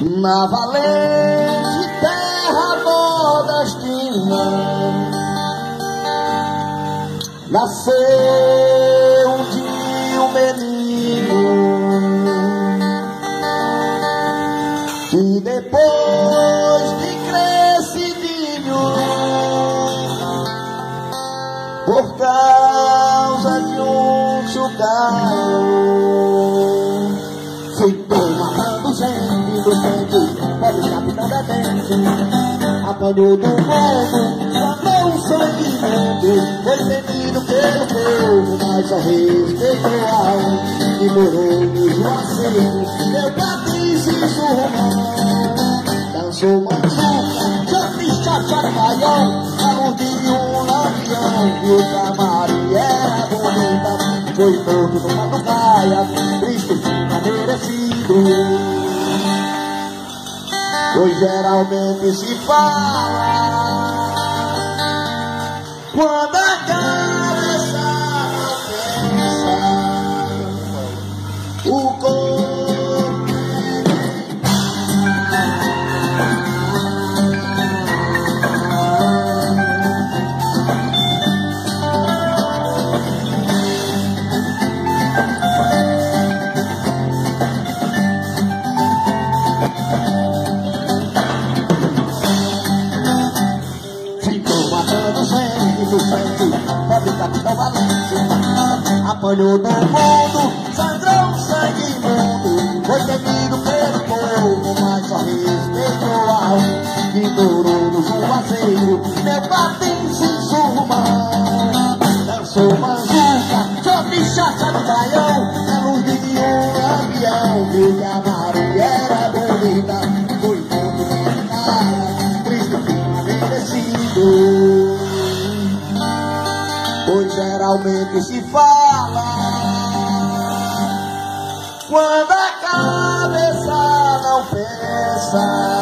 na valente terra nordestina nasceu um dia um menino que depois de crescidinho por causa de um chugado Apanhou do mundo, sangrou o sangue imundo. Foi temido pelo povo, mas só respeitou a alma. E morou no Juazeiro, meu Patrício Romão. Dançou machuca, já fiz chachara maior. A luz de um lampião, e o camarim era bonita. Foi morto numa tocaia, triste merecido. Pois geralmente se fala quando a cabeça pensa, o corpo Matando sangue no sangue, pobre capitão valente. Apanhou do mundo, sangrou sangue imundo. Foi temido pelo povo, mas só respeitou a alma. E durou no juazeiro, meu patins surmão. Dançou manjuca, só bichacha no geralmente se fala quando a cabeça não pensa.